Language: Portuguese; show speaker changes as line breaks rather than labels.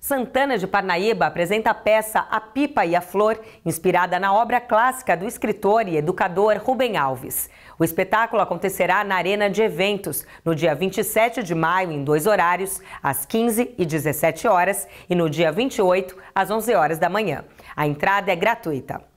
Santana de Parnaíba apresenta a peça A Pipa e a Flor, inspirada na obra clássica do escritor e educador Rubem Alves. O espetáculo acontecerá na Arena de Eventos, no dia 27 de maio, em dois horários, às 15 e 17 horas, e no dia 28, às 11 horas da manhã. A entrada é gratuita.